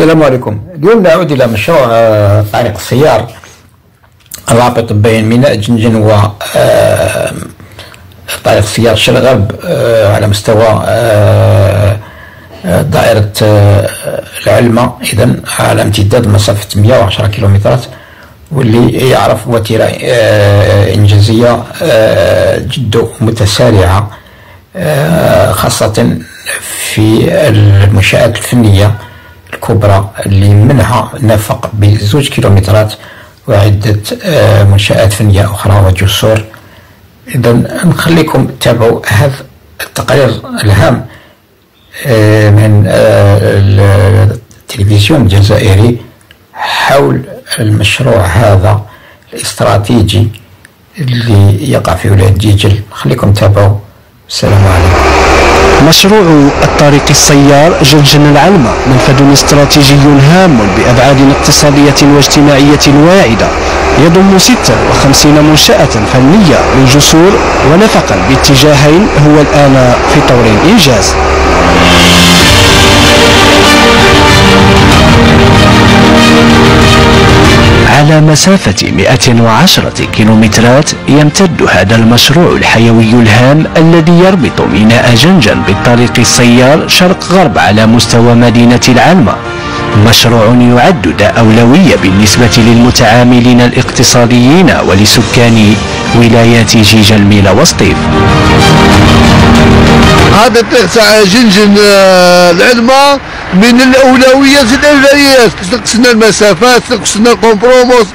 السلام عليكم. اليوم نعود إلى مشروع آه، طريق السيار. الرابط بين ميناء جنجن و آه، طريق السيار الشرق غرب آه، على مستوى دائرة العلمة. إذا على امتداد مسافة 110 كيلومترات واللي يعرف وتيرة إنجازية جد متسارعة خاصة في المنشآت الفنية. الكبرى اللي منها نفق بزوج كيلومترات وعدة آه، منشآت فنية أخرى وجسور إذا نخليكم تتابعوا هذا التقرير الهام آه، من آه، التلفزيون الجزائري حول المشروع هذا الاستراتيجي اللي يقع في ولاية جيجل. خليكم تتابعوا. السلام عليكم. مشروع الطريق السيار جلجن العلمة منفذ استراتيجي هام بأبعاد اقتصادية واجتماعية واعدة. يضم 56 منشأة فنية من جسور ونفقا باتجاهين هو الآن في طور الإنجاز. على مسافة 110 كيلومترات يمتد هذا المشروع الحيوي الهام الذي يربط ميناء جنجن بالطريق السيار شرق غرب على مستوى مدينة العلمة. مشروع يعد ذا أولوية بالنسبة للمتعاملين الاقتصاديين ولسكان ولايات جيجا الميلا وسطيف هذا الطريق تاع جنجن آه، العلمة. من الاولويات الأولويات. نقصنا المسافات نقصنا الكومبروموس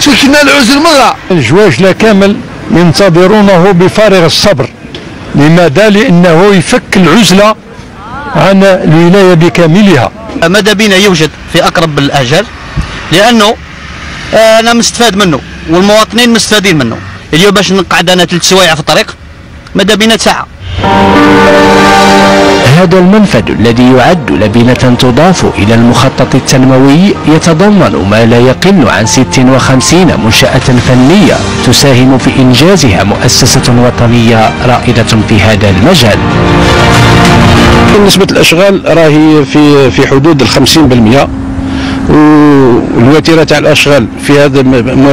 شكلنا العزل مرة. الجواجلة كامل ينتظرونه بفارغ الصبر لماذا؟ لأنه يفك العزلة عن الولاية بكاملها. ماذا بنا يوجد في أقرب الاجال لأنه آه، أنا مستفاد منه والمواطنين مستفادين منه. اليوم باش نقعد أنا ثلاث سوايع في الطريق ماذا بنا ساعة؟ هذا المنفذ الذي يعد لبنة تضاف إلى المخطط التنموي يتضمن ما لا يقل عن 56 منشأة فنية تساهم في إنجازها مؤسسة وطنية رائدة في هذا المجال. نسبة الأشغال راهي في في حدود ال 50% والوتيرة تاع الأشغال في هذا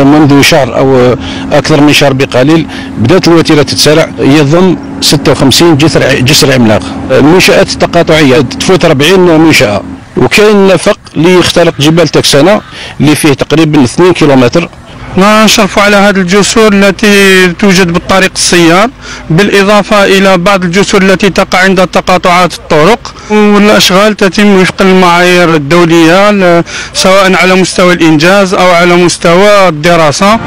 منذ شهر أو أكثر من شهر بقليل بدأت الوتيرة تتسارع يضم 56 جسر جسر عملاق. المنشات التقاطعيه تفوت 40 منشأة. وكاين نفق اللي يخترق جبال تكسانه اللي فيه تقريبا 2 كيلومتر. نشرفوا على هذه الجسور التي توجد بالطريق السيار بالإضافة إلى بعض الجسور التي تقع عند تقاطعات الطرق. والأشغال تتم وفق المعايير الدولية سواء على مستوى الإنجاز أو على مستوى الدراسة.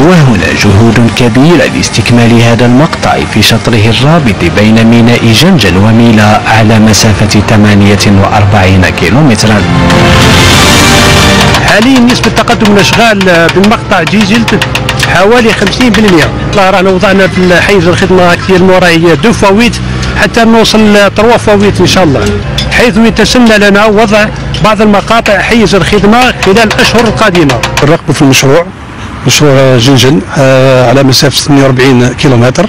وهنا جهود كبيرة لاستكمال هذا المقطع في شطره الرابط بين ميناء جن جن وميلا على مسافة 48 كيلومترا. حاليا نسبة تقدم الأشغال بالمقطع جيجل حوالي 50% الله رانا وضعنا في حيز الخدمة كثير نوراي دو فويت حتى نوصل تروا فويت إن شاء الله. حيث يتسنى لنا وضع بعض المقاطع حيز الخدمة خلال الأشهر القادمة الرغبة في المشروع؟ مشروع جنجن آه، على مسافة 48 كيلومتر.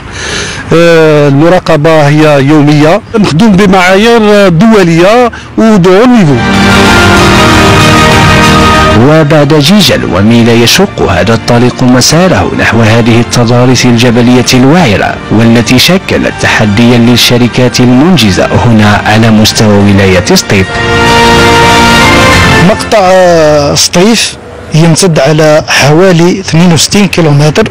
آه، المراقبة هي يومية نخدم بمعايير دولية ودو نيفو وبعد جيجل وميلا يشق هذا الطريق مساره نحو هذه التضاريس الجبلية الوعرة والتي شكلت تحديا للشركات المنجزة هنا على مستوى ولاية سطيف. مقطع سطيف. يمتد على حوالي 62 كيلومتر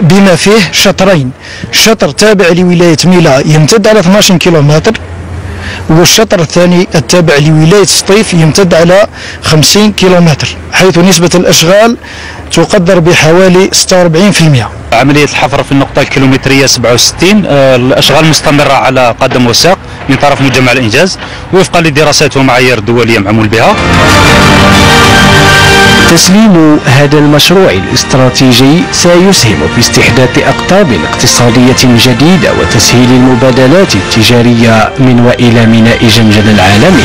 بما فيه شطرين. شطر تابع لولاية ميلا يمتد على 12 كيلومتر والشطر الثاني التابع لولاية سطيف يمتد على 50 كيلومتر حيث نسبة الأشغال تقدر بحوالي 46% عملية الحفر في النقطة الكيلومترية 67 آه، الأشغال مستمرة على قدم وساق من طرف مجمع الإنجاز وفقا لدراسات ومعايير دولية معمول بها. تسليم هذا المشروع الاستراتيجي سيسهم في استحداث أقطاب اقتصادية جديدة وتسهيل المبادلات التجارية من وإلى ميناء جنجل العالمي